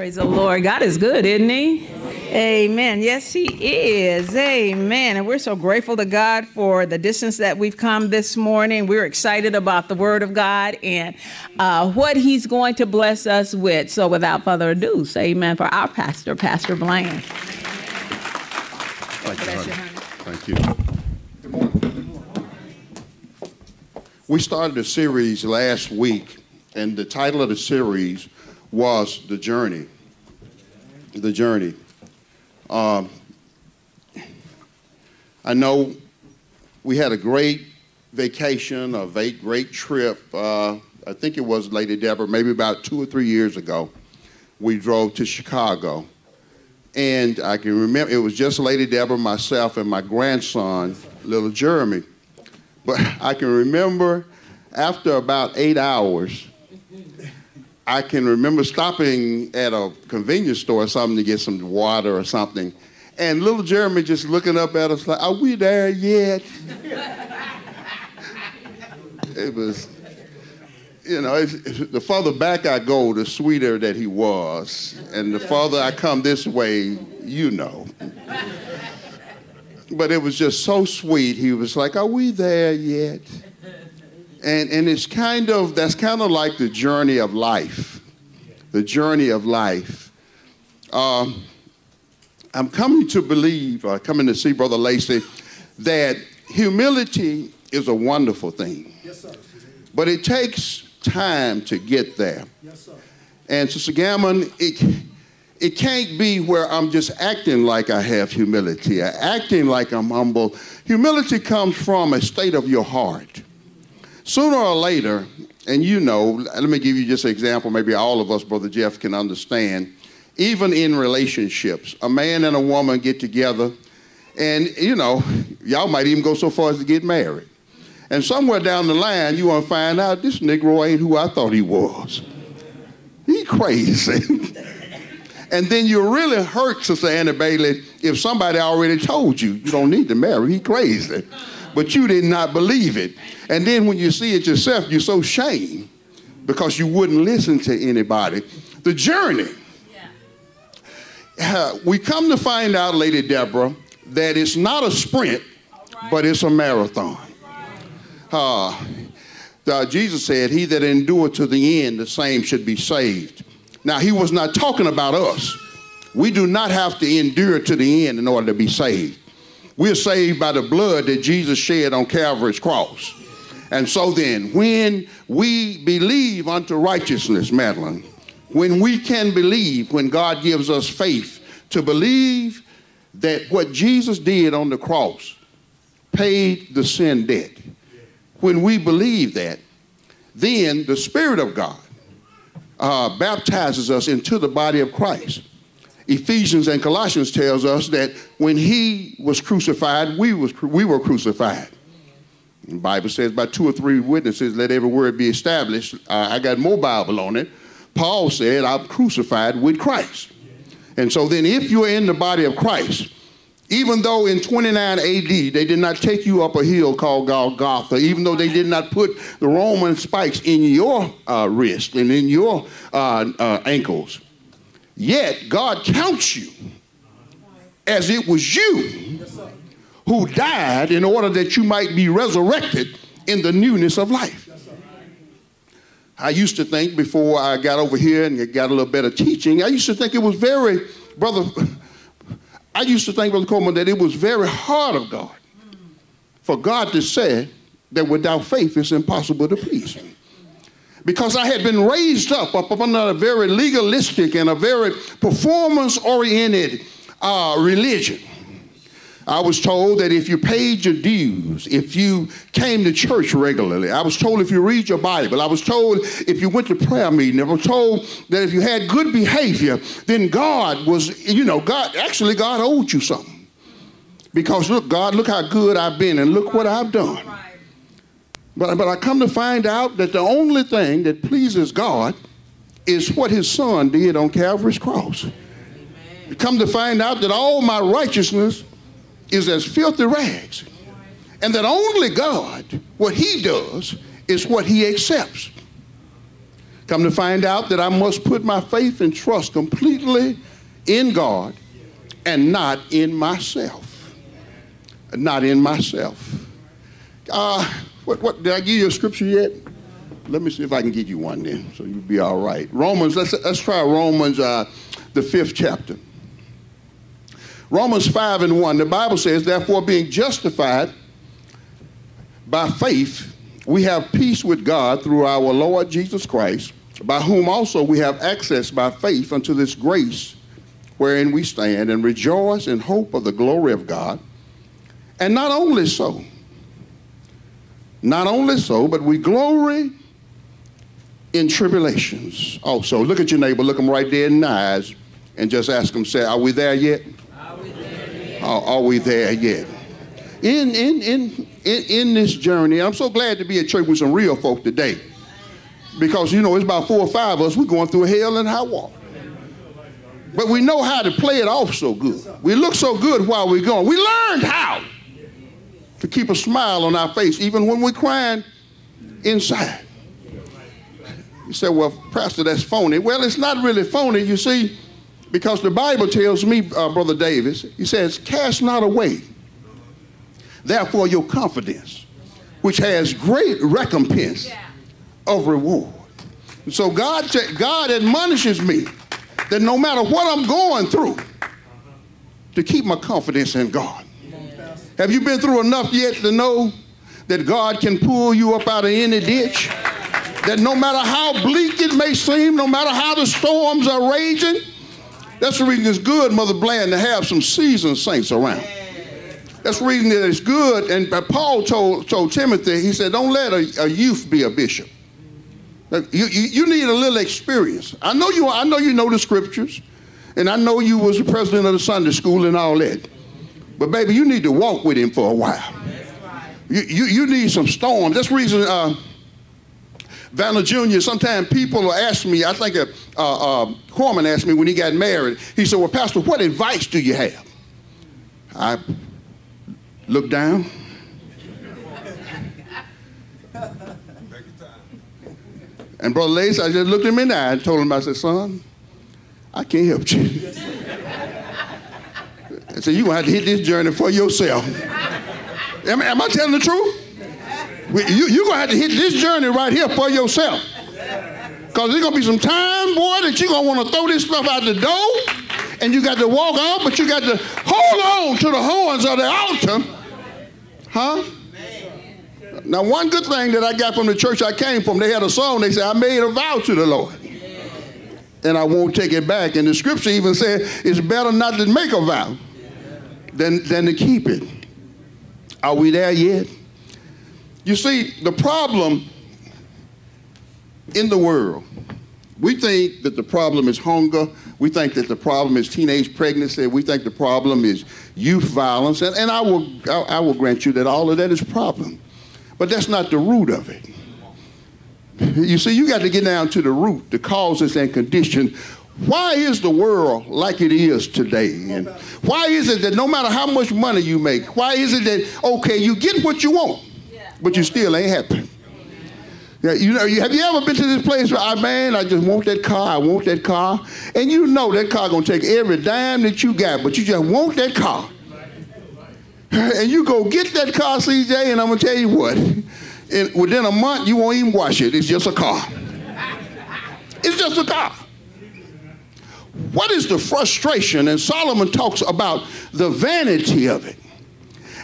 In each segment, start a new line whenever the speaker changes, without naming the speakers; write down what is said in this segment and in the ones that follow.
Praise the Lord. God is good, isn't He? Amen. Yes, He is. Amen. And we're so grateful to God for the distance that we've come this morning. We're excited about the Word of God and uh, what He's going to bless us with. So, without further ado, say amen for our pastor, Pastor Bland.
Thank you. Thank you. Good morning. We started a series last week, and the title of the series was The Journey. The Journey. Um, I know we had a great vacation, a great trip. Uh, I think it was Lady Deborah, maybe about two or three years ago. We drove to Chicago. And I can remember it was just Lady Deborah, myself, and my grandson, little Jeremy. But I can remember after about eight hours, I can remember stopping at a convenience store or something to get some water or something, and little Jeremy just looking up at us like, "Are we there yet?" it was, you know, it's, it's, the further back I go, the sweeter that he was, and the further I come this way, you know. but it was just so sweet. He was like, "Are we there yet?" And, and it's kind of, that's kind of like the journey of life. The journey of life. Um, I'm coming to believe, uh, coming to see Brother Lacey, that humility is a wonderful thing. Yes, sir. But it takes time to get there. Yes, sir. And Sister Gammon, it, it can't be where I'm just acting like I have humility, acting like I'm humble. Humility comes from a state of your heart. Sooner or later, and you know, let me give you just an example, maybe all of us, Brother Jeff, can understand. Even in relationships, a man and a woman get together, and you know, y'all might even go so far as to get married. And somewhere down the line, you want to find out this Negro ain't who I thought he was. He crazy. and then you really hurt Sister Annie Bailey if somebody already told you you don't need to marry. He crazy but you did not believe it. And then when you see it yourself, you're so shamed because you wouldn't listen to anybody. The journey. Uh, we come to find out, Lady Deborah, that it's not a sprint, right. but it's a marathon. Uh, uh, Jesus said, He that endure to the end, the same should be saved. Now, he was not talking about us. We do not have to endure to the end in order to be saved. We're saved by the blood that Jesus shed on Calvary's cross. And so then, when we believe unto righteousness, Madeline, when we can believe, when God gives us faith to believe that what Jesus did on the cross paid the sin debt, when we believe that, then the Spirit of God uh, baptizes us into the body of Christ. Ephesians and Colossians tells us that when he was crucified, we, was, we were crucified. The Bible says by two or three witnesses, let every word be established. Uh, I got more Bible on it. Paul said, I'm crucified with Christ. And so then if you're in the body of Christ, even though in 29 AD they did not take you up a hill called Golgotha, even though they did not put the Roman spikes in your uh, wrist and in your uh, uh ankles, Yet God counts you as it was you who died in order that you might be resurrected in the newness of life. I used to think before I got over here and got a little better teaching, I used to think it was very, brother, I used to think, Brother Coleman, that it was very hard of God for God to say that without faith it's impossible to please Him because I had been raised up, up under a very legalistic and a very performance oriented uh, religion. I was told that if you paid your dues, if you came to church regularly, I was told if you read your Bible, I was told if you went to prayer meeting, I was told that if you had good behavior, then God was, you know, God, actually God owed you something. Because look, God, look how good I've been and look what I've done. But, but I come to find out that the only thing that pleases God is what his son did on Calvary's cross. I come to find out that all my righteousness is as filthy rags. And that only God, what he does, is what he accepts. Come to find out that I must put my faith and trust completely in God and not in myself. Not in myself. Uh, what, what, did I give you a scripture yet? Let me see if I can get you one then, so you'll be all right. Romans, let's, let's try Romans, uh, the fifth chapter. Romans 5 and 1, the Bible says, Therefore, being justified by faith, we have peace with God through our Lord Jesus Christ, by whom also we have access by faith unto this grace wherein we stand and rejoice in hope of the glory of God. And not only so, not only so, but we glory in tribulations also. Look at your neighbor, look them right there in the eyes, and just ask them, say, Are we there yet? Are we there yet? Are, are we there yet? In, in, in, in, in this journey, I'm so glad to be at church with some real folk today. Because, you know, it's about four or five of us, we're going through hell and high water. But we know how to play it off so good. We look so good while we're going. We learned how to keep a smile on our face, even when we're crying inside. You say, well, Pastor, that's phony. Well, it's not really phony, you see, because the Bible tells me, uh, Brother Davis, he says, cast not away, therefore, your confidence, which has great recompense of reward. So God, God admonishes me that no matter what I'm going through, to keep my confidence in God. Have you been through enough yet to know that God can pull you up out of any ditch? That no matter how bleak it may seem, no matter how the storms are raging, that's the reason it's good, Mother Bland, to have some seasoned saints around. That's the reason that it's good. And uh, Paul told, told Timothy, he said, don't let a, a youth be a bishop. Uh, you, you, you, need a little experience. I know you I know you know the scriptures, and I know you was the president of the Sunday school and all that. But baby, you need to walk with him for a while. You, you, you need some storms. That's reason uh, Vanna Jr., sometimes people will ask me, I think uh, uh, Corman asked me when he got married, he said, well, Pastor, what advice do you have? I looked down. And Brother Lace, I just looked him in the eye and told him, I said, son, I can't help you. I said, you're going to have to hit this journey for yourself. Am, am I telling the truth? You, you're going to have to hit this journey right here for yourself. Because there's going to be some time, boy, that you're going to want to throw this stuff out the door. And you got to walk out, but you got to hold on to the horns of the altar. Huh? Now, one good thing that I got from the church I came from, they had a song, they said, I made a vow to the Lord. And I won't take it back. And the scripture even said it's better not to make a vow than, than to keep it. Are we there yet? You see, the problem in the world, we think that the problem is hunger. We think that the problem is teenage pregnancy. We think the problem is youth violence. And, and I, will, I, I will grant you that all of that is problem. But that's not the root of it. You see, you got to get down to the root, the causes and conditions. Why is the world like it is today? And why is it that no matter how much money you make, why is it that, okay, you get what you want, but you still ain't happy. Yeah, you know, have you ever been to this place where, I, ah, man, I just want that car, I want that car, and you know that car gonna take every dime that you got, but you just want that car. And you go get that car, CJ, and I'm gonna tell you what, in, within a month you won't even wash it. It's just a car. It's just a car. What is the frustration? And Solomon talks about the vanity of it.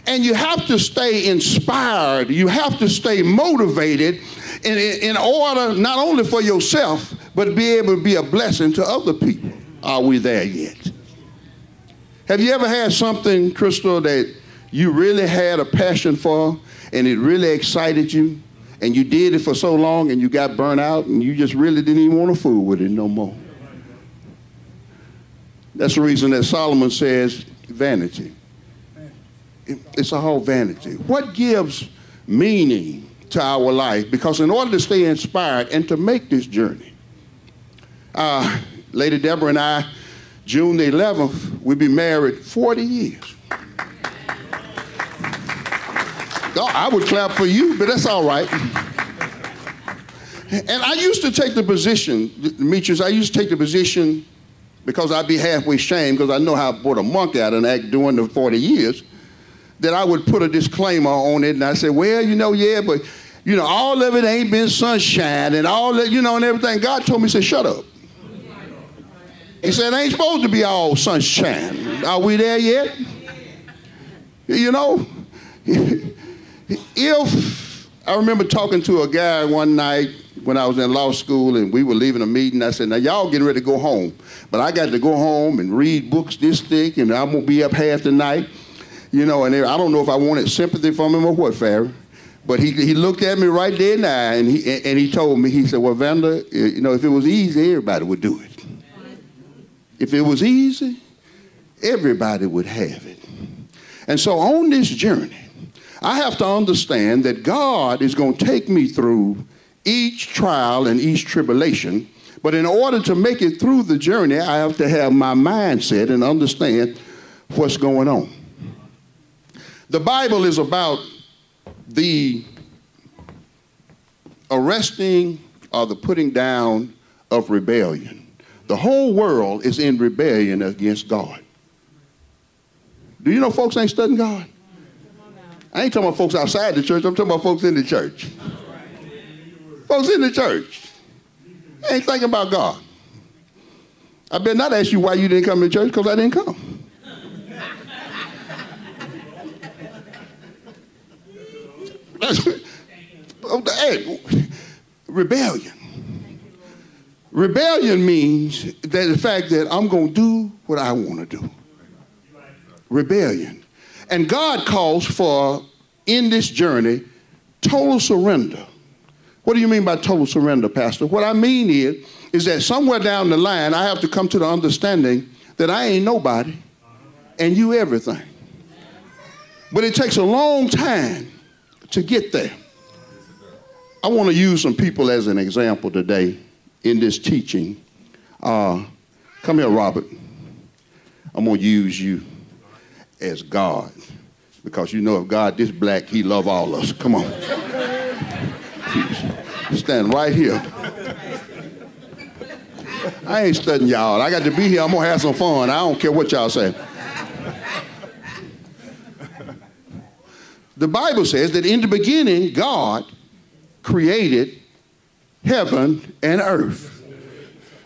And you have to stay inspired. You have to stay motivated in, in order not only for yourself, but be able to be a blessing to other people. Are we there yet? Have you ever had something, Crystal, that you really had a passion for and it really excited you and you did it for so long and you got burnt out and you just really didn't even want to fool with it no more? That's the reason that Solomon says vanity it's all vanity. What gives meaning to our life? Because in order to stay inspired and to make this journey, uh, Lady Deborah and I, June the 11th, we'll be married 40 years. Oh, I would clap for you, but that's all right. And I used to take the position, Demetrius, I used to take the position because I'd be halfway shamed because I know how what a monk out and act during the 40 years, that I would put a disclaimer on it and I said, well, you know, yeah, but you know, all of it ain't been sunshine and all that, you know, and everything. God told me, say, shut up. He said, it ain't supposed to be all sunshine. Are we there yet? You know, if I remember talking to a guy one night when I was in law school and we were leaving a meeting, I said, now y'all getting ready to go home. But I got to go home and read books this thick and I'm going to be up half the night. You know, and I don't know if I wanted sympathy from him or what, Farry. But he, he looked at me right there the eye and he, and he told me, he said, well, Vander, eh, you know, if it was easy, everybody would do it. If it was easy, everybody would have it. And so on this journey, I have to understand that God is going to take me through each trial and each tribulation. But in order to make it through the journey, I have to have my mindset and understand what's going on. The Bible is about the arresting or the putting down of rebellion. The whole world is in rebellion against God. Do you know folks ain't studying God? I ain't talking about folks outside the church. I'm talking about folks in the church. Folks in the church ain't thinking about God. I better not ask you why you didn't come to church because I didn't come. Oh, hey, rebellion. Rebellion means that the fact that I'm going to do what I want to do. Rebellion. And God calls for, in this journey, total surrender. What do you mean by total surrender, Pastor? What I mean is, is that somewhere down the line, I have to come to the understanding that I ain't nobody and you everything. But it takes a long time to get there. I want to use some people as an example today in this teaching. Uh, come here, Robert. I'm going to use you as God. Because you know if God this black, he love all us. Come on. Stand right here. I ain't studying y'all. I got to be here. I'm gonna have some fun. I don't care what y'all say. The Bible says that in the beginning, God created heaven and earth.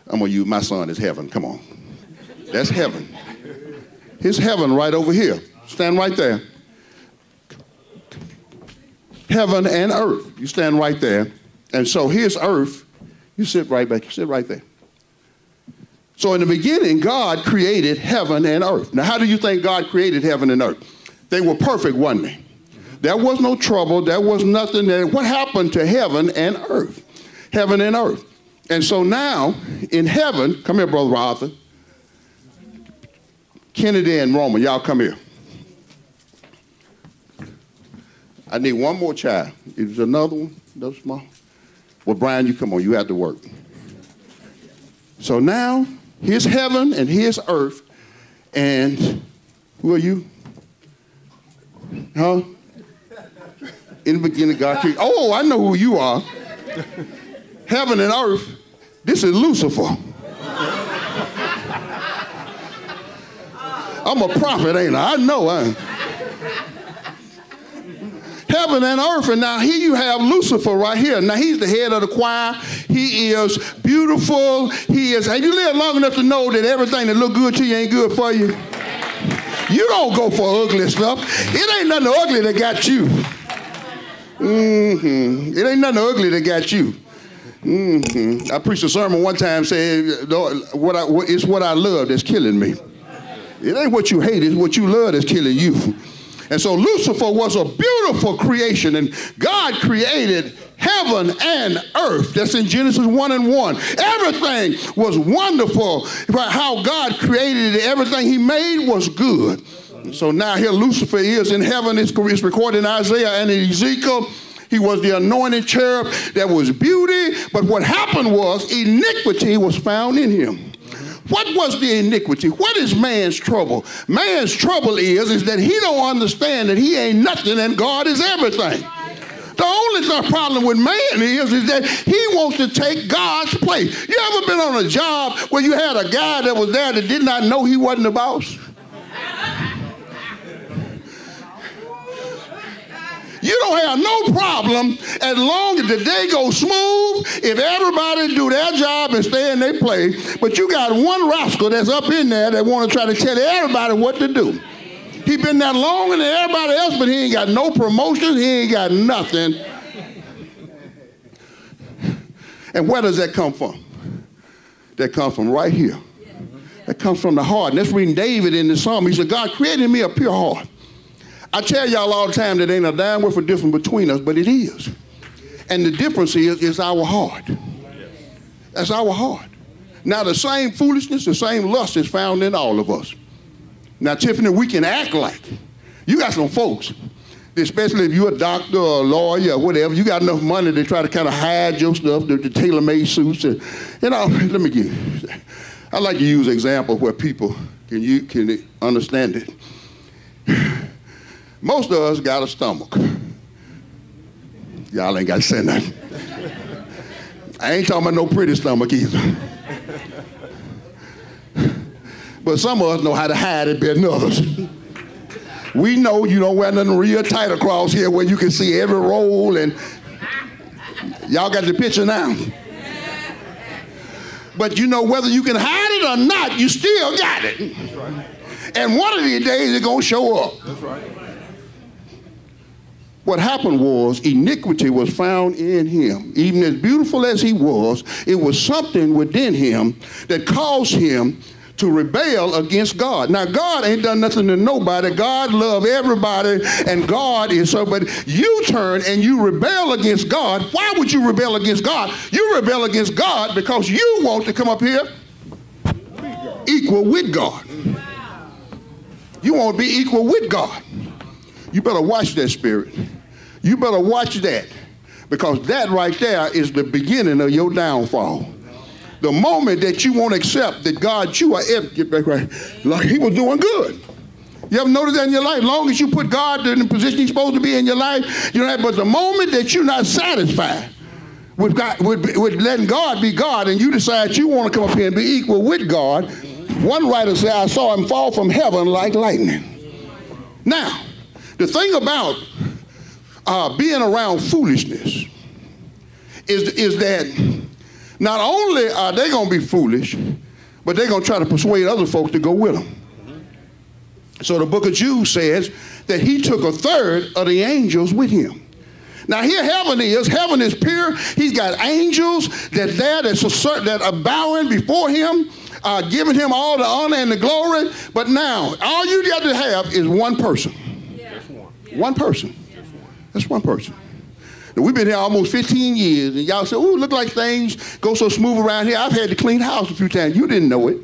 I'm gonna use my son as heaven. Come on. That's heaven. His heaven right over here. Stand right there. Heaven and earth. You stand right there. And so here's earth. You sit right back. You sit right there. So in the beginning, God created heaven and earth. Now, how do you think God created heaven and earth? They were perfect, wasn't they? There was no trouble. There was nothing. There. What happened to heaven and earth? Heaven and earth. And so now, in heaven, come here, Brother Arthur. Kennedy and Roman, y'all come here. I need one more child. Is another one? No small? Well, Brian, you come on. You have to work. So now, here's heaven and here's earth. And who are you? Huh? In the beginning, God created. Oh, I know who you are. heaven and earth. This is Lucifer. I'm a prophet, ain't I? I know. I. Heaven and earth, and now here you have Lucifer right here. Now he's the head of the choir. He is beautiful. He is. Have you lived long enough to know that everything that look good to you ain't good for you? You don't go for ugly stuff. It ain't nothing ugly that got you. Mm-hmm. It ain't nothing ugly that got you. Mm-hmm. I preached a sermon one time saying, "What I, it's what I love that's killing me." It ain't what you hate, it's what you love that's killing you. And so Lucifer was a beautiful creation, and God created heaven and earth. That's in Genesis 1 and 1. Everything was wonderful. How God created it, everything He made was good. So now here Lucifer is in heaven. It's, recorded in Isaiah and in Ezekiel. He was the anointed cherub that was beauty, but what happened was iniquity was found in him. What was the iniquity? What is man's trouble? Man's trouble is, is that he don't understand that he ain't nothing and God is everything. The only problem with man is, is that he wants to take God's place. You ever been on a job where you had a guy that was there that did not know he wasn't the boss? You don't have no problem as long as the day goes smooth if everybody do their job and stay in their place. But you got one rascal that's up in there that want to try to tell everybody what to do. He been that longer than everybody else, but he ain't got no promotion. He ain't got nothing. And where does that come from? That comes from right here. That comes from the heart. And that's reading David in the psalm. He said, God created me a pure heart. I tell y'all all the time that ain't a damn worth of difference between us, but it is. And the difference is, is our heart. That's our heart. Now, the same foolishness, the same lust is found in all of us. Now, Tiffany, we can act like. You got some folks, especially if you're a doctor or a lawyer or whatever, you got enough money to try to kind of hide your stuff, the, the tailor-made suits. And, you know, let me you, I like to use examples where people can, you, can understand it. Most of us got a stomach. Y'all ain't got to say nothing. I ain't talking about no pretty stomach either. But some of us know how to hide it better than others. We know you don't wear nothing real tight across here where you can see every roll and y'all got the picture now. But you know whether you can hide it or not, you still got it. And one of these days it's gonna show up. What happened was iniquity was found in him. Even as beautiful as he was, it was something within him that caused him to rebel against God. Now, God ain't done nothing to nobody. God love everybody, and God is so. But you turn and you rebel against God. Why would you rebel against God? You rebel against God because you want to come up here equal with God. You want to be equal with God. You better watch that spirit. You better watch that because that right there is the beginning of your downfall. The moment that you won't accept that God, you are, get back right, like he was doing good. You ever noticed that in your life? Long as you put God in the position he's supposed to be in your life, you know, but the moment that you're not satisfied with, God, with, with letting God be God and you decide you want to come up here and be equal with God, one writer said, I saw him fall from heaven like lightning. Now, the thing about uh, being around foolishness is, is that not only are they going to be foolish, but they're going to try to persuade other folks to go with them. So the book of Jude says that he took a third of the angels with him. Now here heaven is, heaven is pure. He's got angels that there that's a, that are bowing before him, uh, giving him all the honor and the glory. But now all you got to have is one person. One. person. That's one person. Now, we've been here almost 15 years, and y'all say, "Oh, look like things go so smooth around here." I've had to clean house a few times. You didn't know it,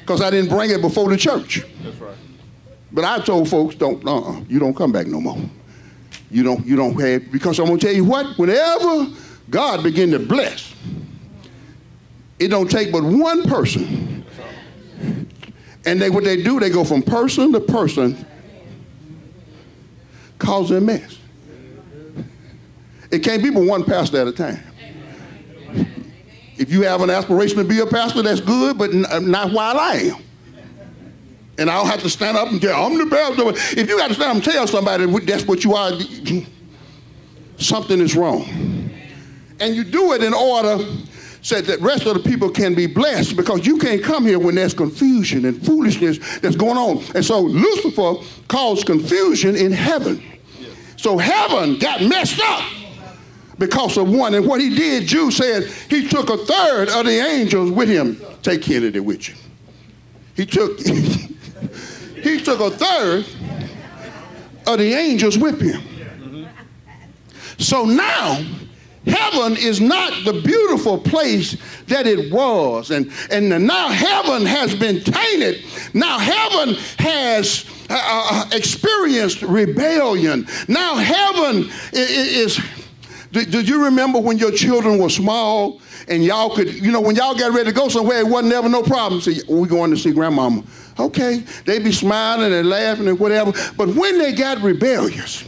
because I didn't bring it before the church. That's right. But I told folks, "Don't, uh, you don't come back no more. You don't, you don't have because I'm gonna tell you what. Whenever God begin to bless, it don't take but one person, and they what they do, they go from person to person, causing a mess. It can't be but one pastor at a time. If you have an aspiration to be a pastor, that's good, but uh, not while I am. And I don't have to stand up and tell, I'm the pastor. If you got to stand up and tell somebody that's what you are, something is wrong. And you do it in order so that rest of the people can be blessed because you can't come here when there's confusion and foolishness that's going on. And so Lucifer caused confusion in heaven. So heaven got messed up because of one. And what he did, Jude said, he took a third of the angels with him. Take Kennedy with you. He took, he took a third of the angels with him. So now, heaven is not the beautiful place that it was. And, and now heaven has been tainted. Now heaven has uh, uh experienced rebellion. Now heaven is, is did, you remember when your children were small and y'all could, you know, when y'all got ready to go somewhere, it wasn't ever no problem. See, we're going to see grandmama. Okay, they be smiling and laughing and whatever. But when they got rebellious,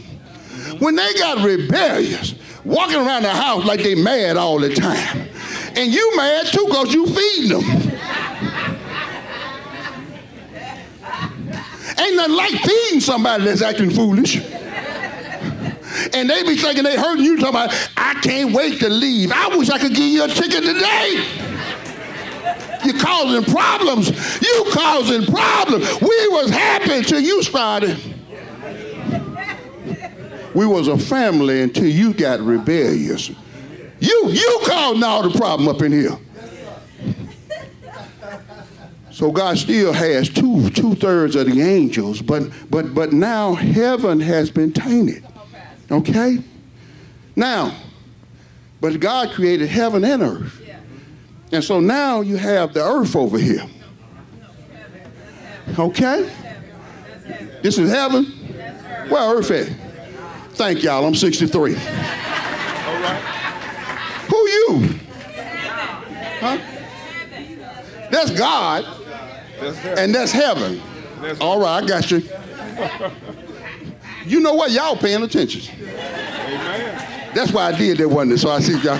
When they got rebellious, walking around the house like they mad all the time. And you mad too because you feeding them. Ain't nothing like feeding somebody that's acting foolish. And they be thinking they hurting you, talking about, I can't wait to leave. I wish I could give you a ticket today. You're causing problems. You causing problems. We was happy till you started. We was a family until you got rebellious. You you causing all the problem up in here. So God still has two two thirds of the angels, but but but now heaven has been tainted. Okay? Now, but God created heaven and earth. And so now you have the earth over here. Okay? This is heaven. Where earth at? Thank y'all. I'm 63. All right. Who you? Huh? That's God. And that's heaven. All right, I got you. You know what? Y'all paying attention. That's why I did that one day, so I see y'all.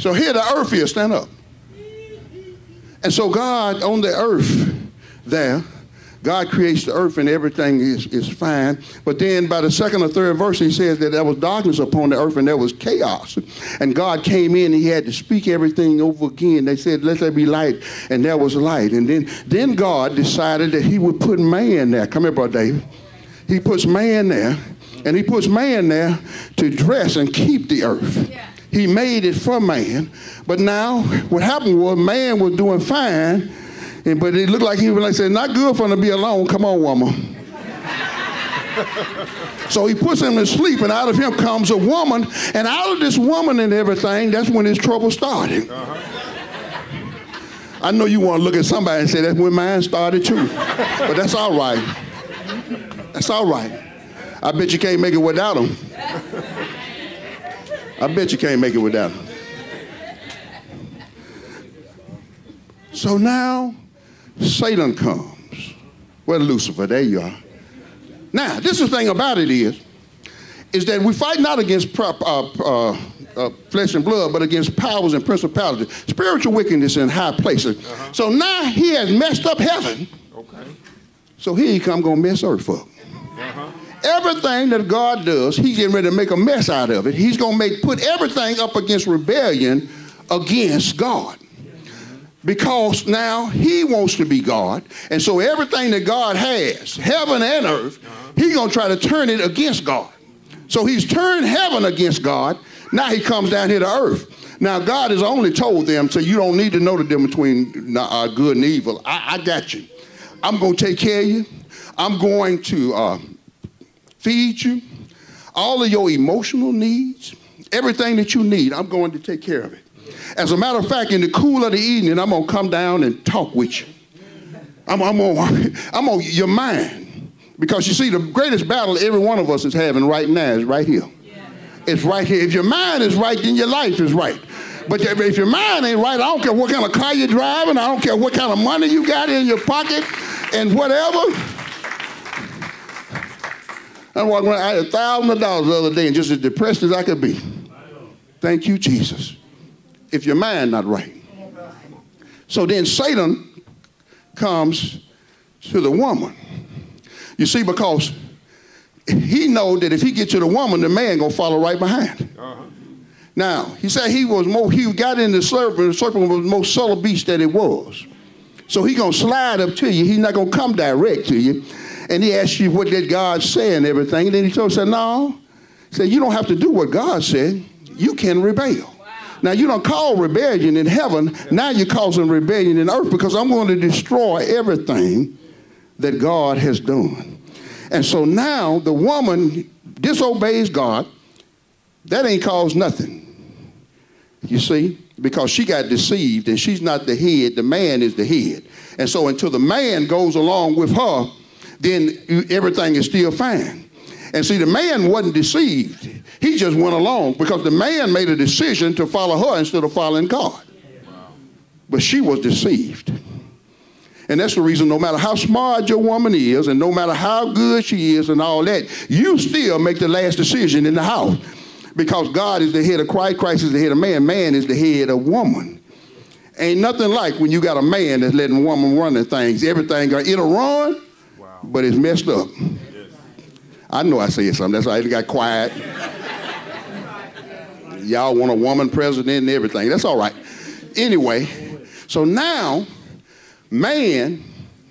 So here the earth is, stand up. And so God on the earth there, God creates the earth and everything is, is fine. But then by the second or third verse, he says that there was darkness upon the earth and there was chaos. And God came in and he had to speak everything over again. They said, let there be light. And there was light. And then, then God decided that he would put man there. Come here, brother David. He puts man there. And he puts man there to dress and keep the earth. Yeah. He made it for man. But now what happened was man was doing fine, and, but it looked like he was like said, not good for him to be alone. Come on, woman. so he puts him to sleep, and out of him comes a woman, and out of this woman and everything, that's when his trouble started. Uh-huh. I know you want to look at somebody and say that's when mine started too, but that's all right. That's all right. I bet you can't make it without him. I bet you can't make it without him. So now Satan comes. Well, Lucifer, there you are. Now, this is the thing about it is, is that we fight not against uh, uh, uh, flesh and blood, but against powers and principalities, spiritual wickedness in high places. Uh-huh. So now he has messed up heaven. Okay. So here he come gonna mess earth up. Uh-huh. Everything that God does, he's getting ready to make a mess out of it. He's going to make put everything up against rebellion against God. Because now he wants to be God. And so everything that God has, heaven and earth, he's going to try to turn it against God. So he's turned heaven against God. Now he comes down here to earth. Now, God has only told them, so you don't need to know the difference between uh, good and evil. I, I got you. I'm going to take care of you. I'm going to uh, feed you, all of your emotional needs, everything that you need, I'm going to take care of it. As a matter of fact, in the cool of the evening, I'm going to come down and talk with you. I'm, I'm, on, I'm on your mind. Because you see, the greatest battle every one of us is having right now is right here. It's right here. If your mind is right, then your life is right. But if your mind ain't right, I don't care what kind of car you're driving, I don't care what kind of money you got in your pocket, and whatever. I walked around, I had a thousand dollars the other day and just as depressed as I could be. Thank you, Jesus. If your mind not right. So then Satan comes to the woman. You see, because he know that if he get to the woman, the man gonna follow right behind. Uh-huh. Now he said he was more. He got in the serpent. The serpent was the most subtle beast that it was. So he gonna slide up to you. He's not gonna come direct to you. And he asked you, what did God say and everything. And then he told, said, no. He said, you don't have to do what God said. You can rebel. Now, you don't call rebellion in heaven. Now you're causing rebellion in earth because I'm going to destroy everything that God has done. And so now the woman disobeys God. That ain't caused nothing. You see? Because she got deceived and she's not the head, the man is the head. And so until the man goes along with her, then everything is still fine. And see, the man wasn't deceived. He just went along because the man made a decision to follow her instead of following God. But she was deceived. And that's the reason no matter how smart your woman is and no matter how good she is and all that, you still make the last decision in the house. Because God is the head of Christ, Christ is the head of man, man is the head of woman. Ain't nothing like when you got a man that's letting woman run the things. Everything, it'll run, wow. but it's messed up. Yes. I know I said something. That's why I got quiet. Y'all want a woman president and everything. That's all right. Anyway, so now, man,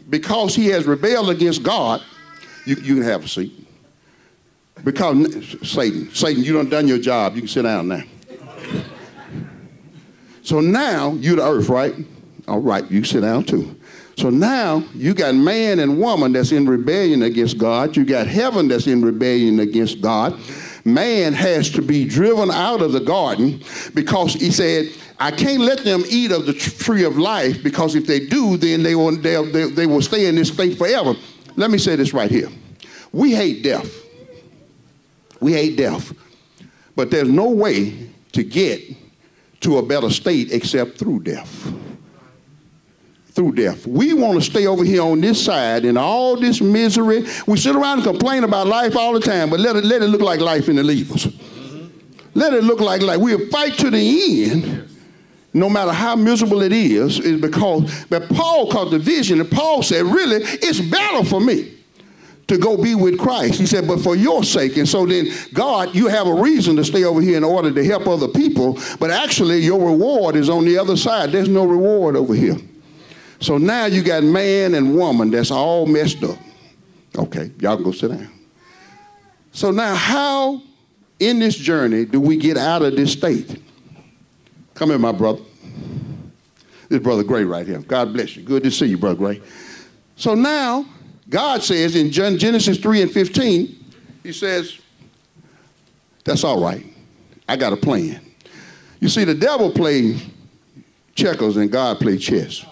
because he has rebelled against God, you, you can have a seat. Because Satan, Satan, you done done your job. You can sit down now. So now you the earth, right? All right, you sit down too. So now you got man and woman that's in rebellion against God. You got heaven that's in rebellion against God. Man has to be driven out of the garden because he said, I can't let them eat of the tree of life because if they do, then they will, they, they will stay in this state forever. Let me say this right here. We hate death. We hate death. But there's no way to get to a better state except through death. Through death. We want to stay over here on this side in all this misery. We sit around and complain about life all the time, but let it, let it look like life in the us. Let it look like life. We'll fight to the end no matter how miserable it is, is because but Paul caught the vision, and Paul said, really, it's better for me to go be with Christ. He said, but for your sake. And so then, God, you have a reason to stay over here in order to help other people, but actually your reward is on the other side. There's no reward over here. So now you got man and woman that's all messed up. Okay, y'all can go sit down. So now, how in this journey do we get out of this state? Come here, my brother. This brother Gray right here. God bless you. Good to see you, brother Gray. So now, God says in Genesis 3 and 15, He says, That's all right. I got a plan. You see, the devil played checkers and God played chess.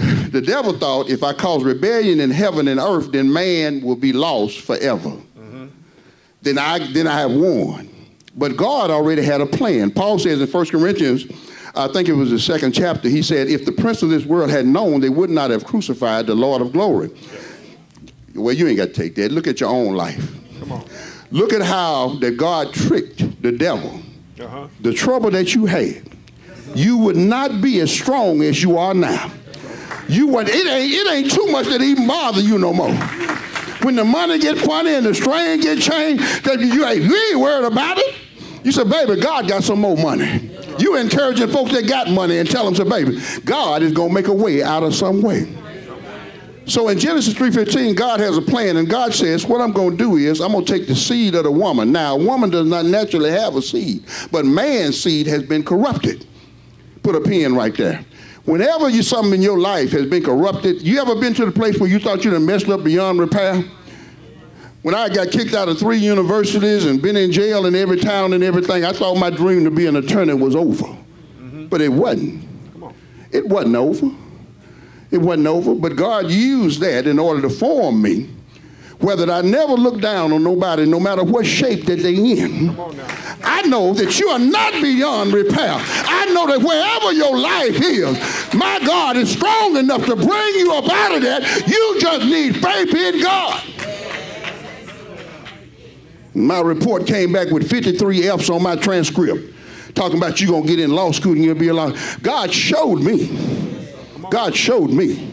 The devil thought if I cause rebellion in heaven and earth, then man will be lost forever. Mm-hmm. Then I then I have won. But God already had a plan. Paul says in 1 Corinthians I think it was the second chapter, he said, if the prince of this world had known, they would not have crucified the Lord of glory. Well, you ain't got to take that. Look at your own life. Come on. Look at how that God tricked the devil. Uh-huh. The trouble that you had, you would not be as strong as you are now. You would, it ain't, it ain't too much that even bother you no more. When the money get funny and the strain get changed, that you, ain't, you ain't worried about it. You said, baby, God got some more money. You encouraging folks that got money and tell them, say, baby, God is going to make a way out of some way. So in Genesis 3.15, God has a plan, and God says, what I'm going to do is I'm going to take the seed of the woman. Now, a woman does not naturally have a seed, but man's seed has been corrupted. Put a pin right there. Whenever you something in your life has been corrupted, you ever been to the place where you thought you'd messed up beyond repair? When I got kicked out of three universities and been in jail in every town and everything, I thought my dream to be an attorney was over. Mm-hmm. But it wasn't. It wasn't over. It wasn't over. But God used that in order to form me. Whether I never look down on nobody, no matter what shape that they in. I know that you are not beyond repair. I know that wherever your life is, my God is strong enough to bring you up out of that. You just need faith in God. My report came back with 53 F's on my transcript, talking about you're gonna get in law school and you'll be a law. God showed me, God showed me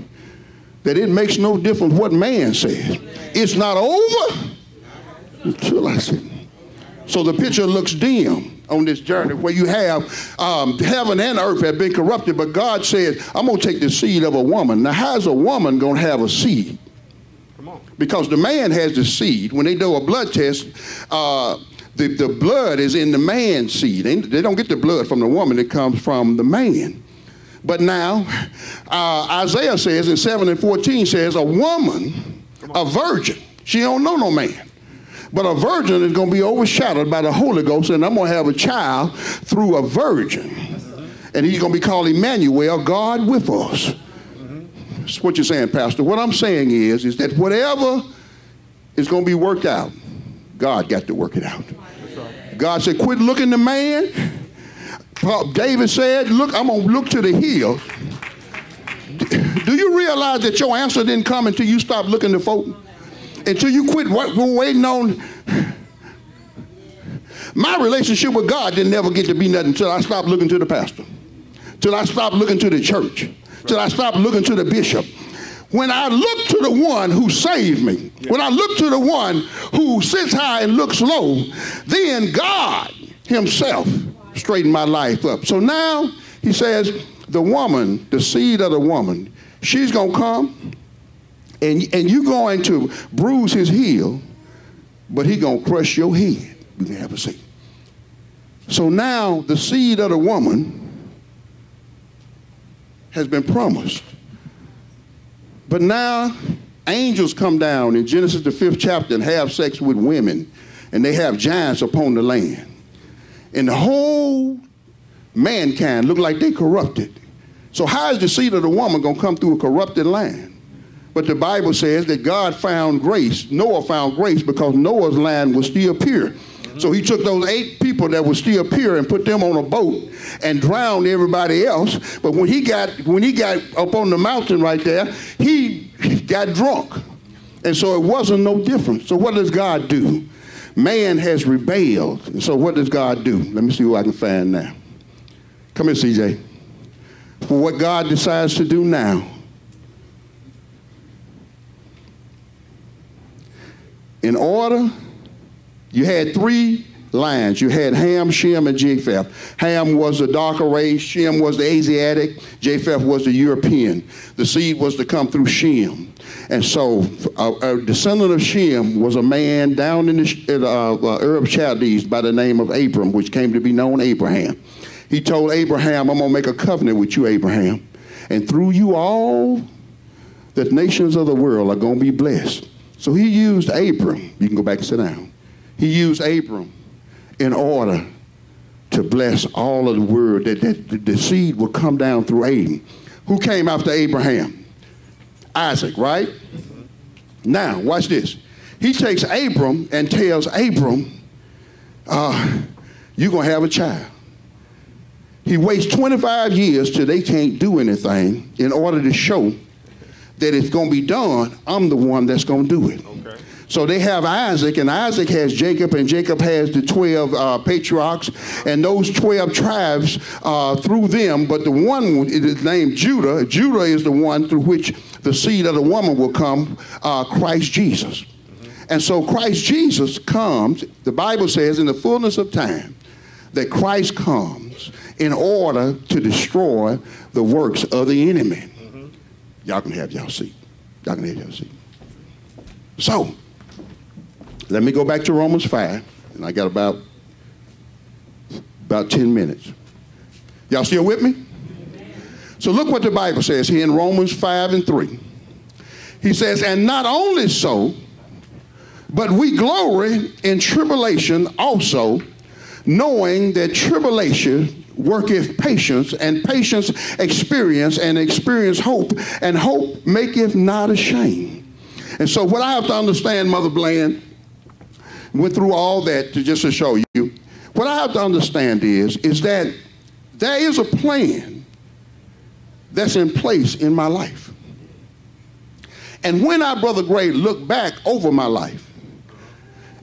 that it makes no difference what man says. It's not over until I said. So the picture looks dim on this journey where you have um, heaven and earth have been corrupted, but God said, I'm going to take the seed of a woman. Now, how's a woman going to have a seed? Because the man has the seed. When they do a blood test, uh, the, the blood is in the man's seed. They, they don't get the blood from the woman, it comes from the man. But now, uh, Isaiah says in 7 and 14 says, a woman, a virgin, she don't know no man. But a virgin is going to be overshadowed by the Holy Ghost, and I'm going to have a child through a virgin. And he's going to be called Emmanuel, God with us. That's what you're saying, Pastor. What I'm saying is, is that whatever is going to be worked out, God got to work it out. God said, quit looking to man. David said, look, I'm going to look to the hill. Do you realize that your answer didn't come until you stopped looking to folk? Until you quit waiting on. My relationship with God didn't ever get to be nothing until I stopped looking to the pastor, till I stopped looking to the church, till I stopped looking to the bishop. When I look to the one who saved me, when I look to the one who sits high and looks low, then God Himself straightened my life up. So now He says, the woman, the seed of the woman, she's going to come and, and you're going to bruise his heel, but he going to crush your head. You can have a seat. So now the seed of the woman has been promised. But now angels come down in Genesis the fifth chapter and have sex with women, and they have giants upon the land. And the whole mankind look like they corrupted. So how is the seed of the woman going to come through a corrupted land? But the Bible says that God found grace. Noah found grace because Noah's land was still pure. So he took those eight people that were still pure and put them on a boat and drowned everybody else. But when he got when he got up on the mountain right there, he got drunk. And so it wasn't no different. So what does God do? Man has rebelled. So what does God do? Let me see who I can find now. Come here, CJ. For what God decides to do now in order, you had three lines. You had Ham, Shem, and Japheth. Ham was the darker race, Shem was the Asiatic, Japheth was the European. The seed was to come through Shem. And so a, a descendant of Shem was a man down in the uh, uh, Ur of the Chaldees by the name of Abram, which came to be known Abraham. He told Abraham, I'm going to make a covenant with you, Abraham. And through you all, the nations of the world are going to be blessed. So he used Abram. You can go back and sit down. He used Abram in order to bless all of the world, that, that the seed would come down through Abram. Who came after Abraham? Isaac, right? Now, watch this. He takes Abram and tells Abram, uh, you're going to have a child. He waits 25 years till they can't do anything in order to show that it's going to be done, I'm the one that's going to do it. So they have Isaac, and Isaac has Jacob, and Jacob has the 12 uh, patriarchs, and those 12 tribes uh, through them. But the one is named Judah. Judah is the one through which the seed of the woman will come, uh, Christ Jesus. And so Christ Jesus comes, the Bible says, in the fullness of time, that Christ comes in order to destroy the works of the enemy. Y'all can have y'all seat. Y'all can have y'all seat. So, let me go back to Romans 5, and I got about, about 10 minutes. Y'all still with me? So look what the Bible says here in Romans 5 and 3. He says, and not only so, but we glory in tribulation also, knowing that tribulation worketh patience, and patience experience, and experience hope, and hope maketh not ashamed. And so, what I have to understand, Mother Bland, went through all that to just to show you. What I have to understand is, is that there is a plan that's in place in my life. And when I, Brother Gray, look back over my life,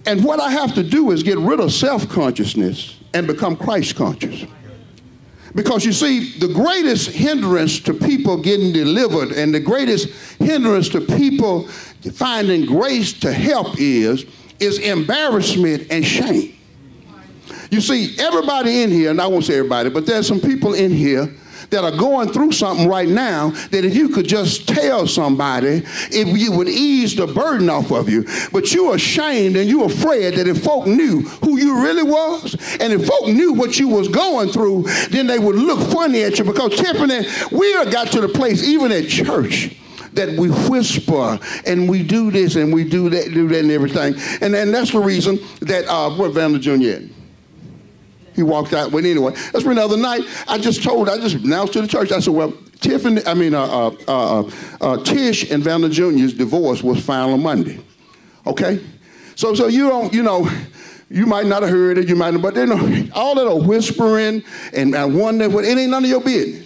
and what I have to do is get rid of self consciousness and become Christ conscious. Because you see, the greatest hindrance to people getting delivered and the greatest hindrance to people finding grace to help is, is embarrassment and shame. You see, everybody in here, and I won't say everybody, but there's some people in here that are going through something right now that if you could just tell somebody, if you would ease the burden off of you. But you're ashamed and you're afraid that if folk knew who you really was, and if folk knew what you was going through, then they would look funny at you. Because Tiffany, we got to the place, even at church, that we whisper and we do this and we do that, do that and everything. And, and that's the reason that uh, what Vander Jr. He walked out. But anyway, that's for another night. I just told, I just announced to the church. I said, well, Tiffany, I mean, uh, uh, uh, uh Tish and Vander Jr.'s divorce was filed on Monday. Okay? So, so you don't, you know, you might not have heard it, you might not, but then all that whispering and, and wondering, what, it ain't none of your business.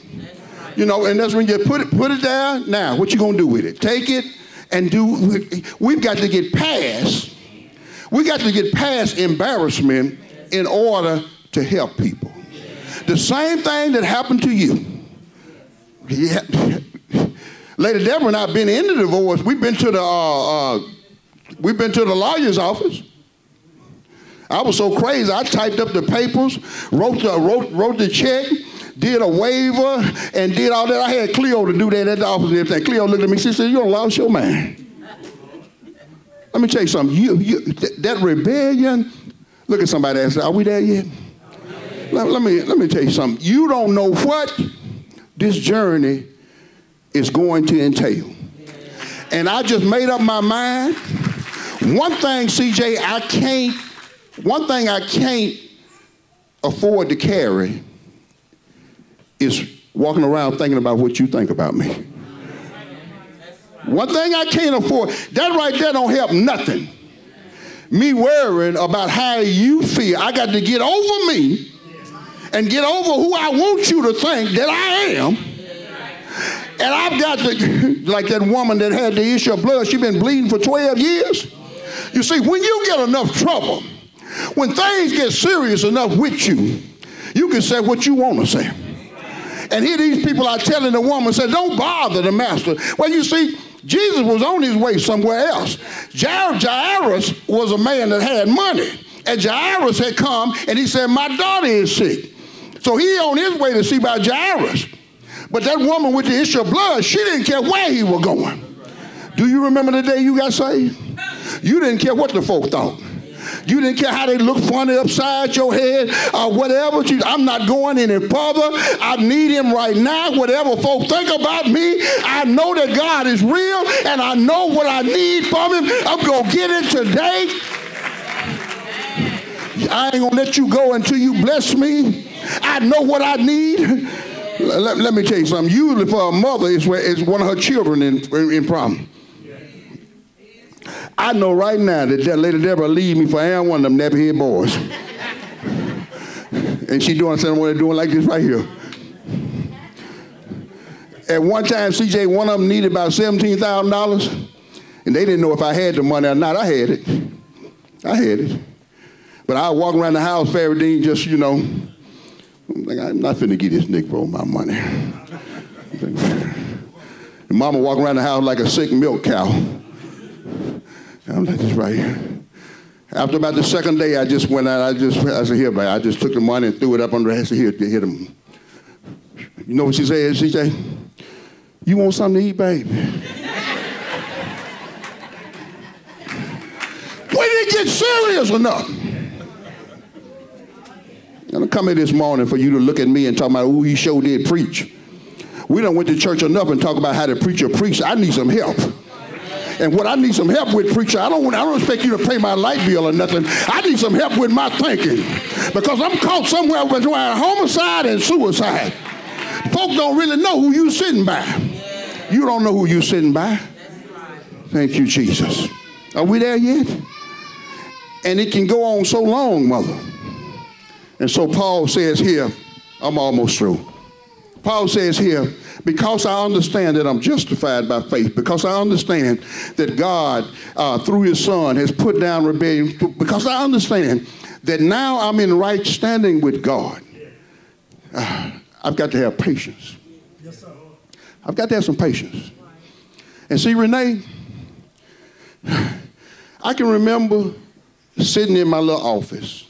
You know, and that's when you put it put it there. Now, what you gonna do with it? Take it and do. We've got to get past. We got to get past embarrassment in order to help people. The same thing that happened to you. Yeah. Lady Deborah and I've been in the divorce. We've been to the uh, uh, we've been to the lawyer's office. I was so crazy. I typed up the papers, wrote the, wrote wrote the check, did a waiver, and did all that. I had Cleo to do that at the office and everything. Cleo looked at me. She said, "You don't lost your mind." Let me tell you something. You, you that rebellion. Look at somebody and say, "Are we there yet?" Let, let, me let me tell you something. You don't know what this journey is going to entail. And I just made up my mind. One thing, CJ, I can't. One thing I can't afford to carry is walking around thinking about what you think about me. One thing I can't afford, that right there don't help nothing. Me worrying about how you feel. I got to get over me and get over who I want you to think that I am. And I've got to, like that woman that had the issue of blood, she's been bleeding for 12 years. You see, when you get enough trouble, when things get serious enough with you, you can say what you want to say. And here these people are telling the woman, say, don't bother the master. Well, you see, Jesus was on his way somewhere else. Jairus was a man that had money. And Jairus had come and he said, my daughter is sick. So he on his way to see about Jairus. But that woman with the issue of blood, she didn't care where he was going. Do you remember the day you got saved? You didn't care what the folk thought. You didn't care how they look funny upside your head or whatever. I'm not going any further. I need him right now. Whatever folk think about me, I know that God is real and I know what I need from him. I'm going to get it today. I ain't going to let you go until you bless me. I know what I need. Let, let, me tell you something. Usually for a mother, it's one of her children in, in, in problem. I know right now that, that Lady Deborah leave me for Aaron one of them nappy head boys. and she doing something what they're doing like this right here. At one time, CJ, one of them needed about $17,000, and they didn't know if I had the money or not. I had it. I had it. But I walk around the house, Faradine, just, you know, I'm like, I'm not finna get this Negro my money. and mama walk around the house like a sick milk cow. I'm like, this right here. After about the second day, I just went out. I just, I said, here, I just took the money and threw it up under her. I said, here, hit him. You know what she said? She said, you want something to eat, baby? when did it get serious enough? I'm gonna come here this morning for you to look at me and talk about, who he sure did preach. We don't went to church enough and talk about how the preacher preached. I need some help. And what I need some help with, preacher, I don't, I don't expect you to pay my light bill or nothing. I need some help with my thinking. Because I'm caught somewhere between homicide and suicide. Folk don't really know who you're sitting by. You don't know who you're sitting by. Thank you, Jesus. Are we there yet? And it can go on so long, mother. And so Paul says here, I'm almost through. Paul says here, because I understand that I'm justified by faith, because I understand that God, uh, through his son, has put down rebellion, because I understand that now I'm in right standing with God, uh, I've got to have patience. I've got to have some patience. And see, Renee, I can remember sitting in my little office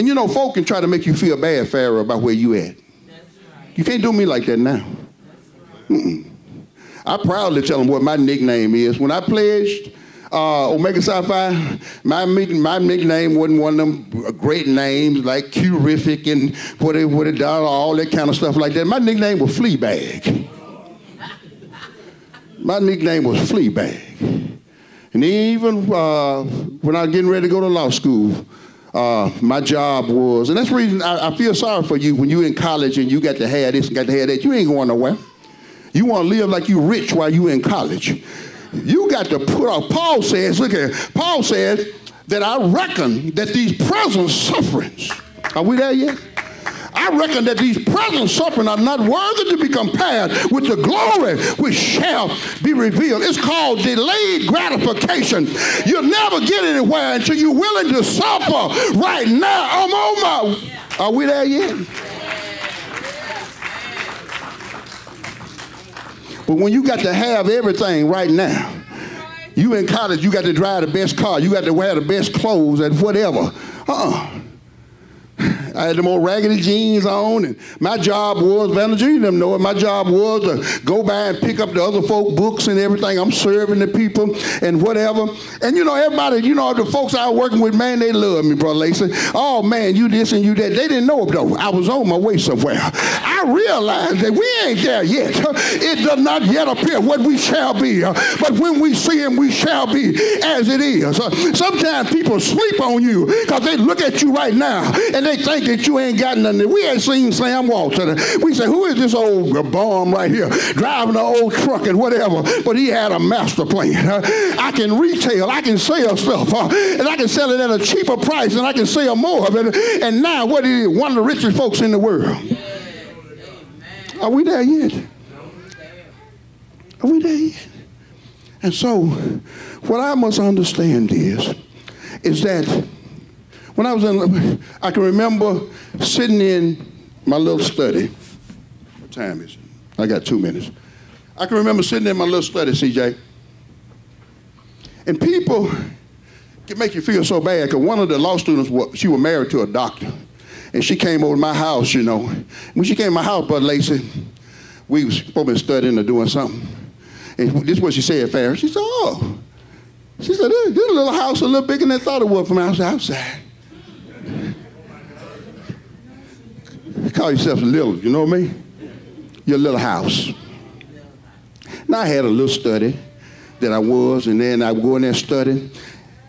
and you know, folk can try to make you feel bad, Pharaoh, about where you at. You can't do me like that now. Right. I proudly tell them what my nickname is. When I pledged uh, Omega Psi Phi, my, my nickname wasn't one of them great names like Curific and what it, what it done, all that kind of stuff like that. My nickname was Fleabag. My nickname was Fleabag. And even uh, when I was getting ready to go to law school, uh, my job was, and that's the reason I, I, feel sorry for you when you're in college and you got to have this and got to have that. You ain't going nowhere. You want to live like you rich while you in college. You got to put off. Paul says, look at Paul says that I reckon that these present sufferings, are we there yet? I reckon that these present sufferings are not worthy to be compared with the glory which shall be revealed. It's called delayed gratification. You'll never get anywhere until you're willing to suffer right now. I'm on my. Are we there yet? But when you got to have everything right now, you in college, you got to drive the best car, you got to wear the best clothes and whatever. Uh-uh. I had the more raggedy jeans on, and my job was, Vander Jr. them know it, my job was to go by and pick up the other folk books and everything. I'm serving the people and whatever. And you know, everybody, you know, the folks I was working with, man, they love me, Brother Lacy. Oh man, you this and you that. They didn't know it though. I was on my way somewhere. I realized that we ain't there yet. It does not yet appear what we shall be. Uh, but when we see him, we shall be as it is. Uh, sometimes people sleep on you because they look at you right now and they think that you ain't got nothing. We ain't seen Sam Walton. We say, who is this old bum right here driving an old truck and whatever? But he had a master plan. I can retail, I can sell stuff, and I can sell it at a cheaper price, and I can sell more of it. And now, what is one of the richest folks in the world? Are we there yet? Are we there yet? And so, what I must understand is, is that when I was in, I can remember sitting in my little study. What time is it? I got two minutes. I can remember sitting in my little study, CJ. And people can make you feel so bad because one of the law students, she was married to a doctor. And she came over to my house, you know. When she came to my house, Brother Lacy, we was probably studying or doing something. And this is what she said, Farrah. She said, oh. She said, this, this little house a little bigger than I thought it was from outside. Call yourself little, you know mean? Your little house. Now I had a little study that I was, and then I would go in there studying,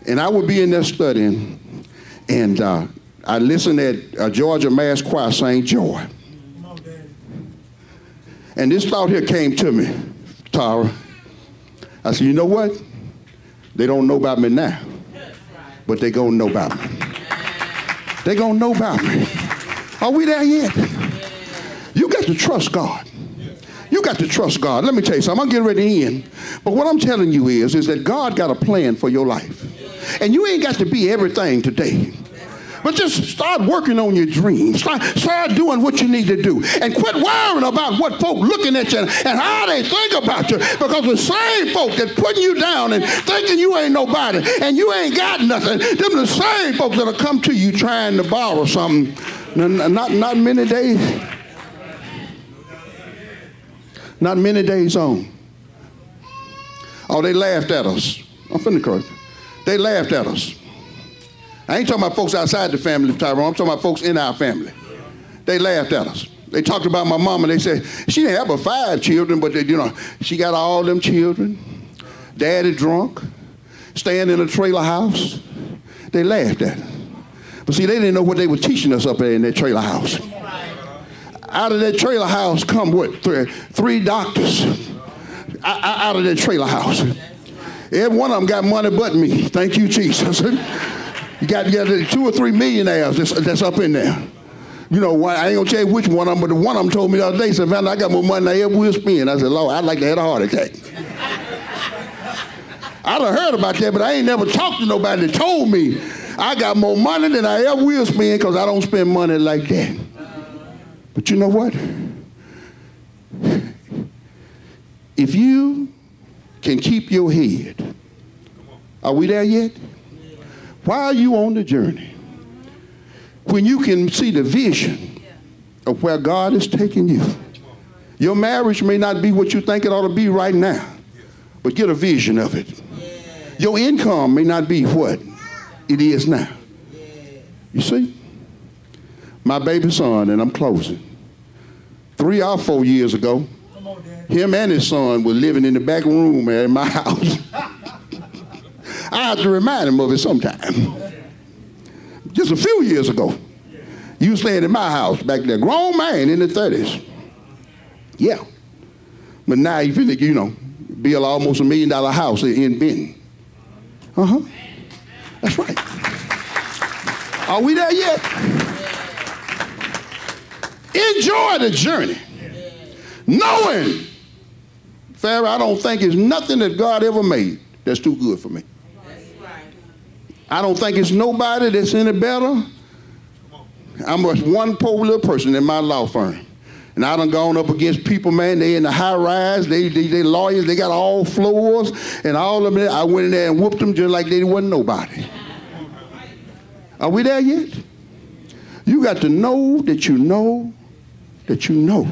and I would be in there studying, and uh, I listened at uh, Georgia Mass Choir sing Joy. And this thought here came to me, Tara. I said, you know what? They don't know about me now, but they gonna know about me. They gonna know about me. Are we there yet? You got to trust God. You got to trust God. Let me tell you something. I'm getting ready to end. But what I'm telling you is, is that God got a plan for your life. And you ain't got to be everything today. But just start working on your dreams. Start, start doing what you need to do. And quit worrying about what folk looking at you and how they think about you. Because the same folk that putting you down and thinking you ain't nobody and you ain't got nothing, them the same folks that'll come to you trying to borrow something. Not, not many days. Not many days on. Oh, they laughed at us. I'm finna correct. They laughed at us. I ain't talking about folks outside the family, of Tyrone. I'm talking about folks in our family. They laughed at us. They talked about my mama. They said she didn't have but five children, but they, you know she got all them children. Daddy drunk, staying in a trailer house. They laughed at her. But see, they didn't know what they were teaching us up there in that trailer house. Out of that trailer house come what? Three, three doctors. Out of that trailer house. Every one of them got money but me. Thank you, Jesus. You got, you got two or three millionaires that's, that's up in there. You know, I ain't gonna tell you which one of them, but the one of them told me the other day, said, man, I got more money than I ever will spend. I said, Lord, I'd like to have a heart attack. I done heard about that, but I ain't never talked to nobody that told me I got more money than I ever will spend because I don't spend money like that. But you know what? If you can keep your head, are we there yet? Why are you on the journey? When you can see the vision of where God is taking you. Your marriage may not be what you think it ought to be right now, but get a vision of it. Your income may not be what it is now. You see? My baby son, and I'm closing. Three or four years ago, him and his son were living in the back room at my house. I have to remind him of it sometime. Just a few years ago, you staying in my house back there, grown man in the 30s. Yeah. But now you like, you know, build almost a million dollar house in Benton. Uh-huh. That's right. Are we there yet? Enjoy the journey. Knowing, Pharaoh, I don't think there's nothing that God ever made that's too good for me. I don't think it's nobody that's any better. I'm just one poor little person in my law firm. And I done gone up against people, man, they in the high rise, they, they, they lawyers, they got all floors and all of it. I went in there and whooped them just like they wasn't nobody. Are we there yet? You got to know that you know that you know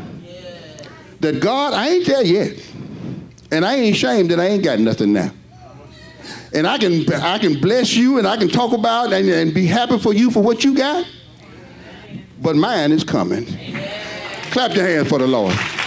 that God, I ain't there yet. And I ain't ashamed that I ain't got nothing now. And I can, I can bless you and I can talk about and, and be happy for you for what you got. But mine is coming. Clap your hands for the Lord.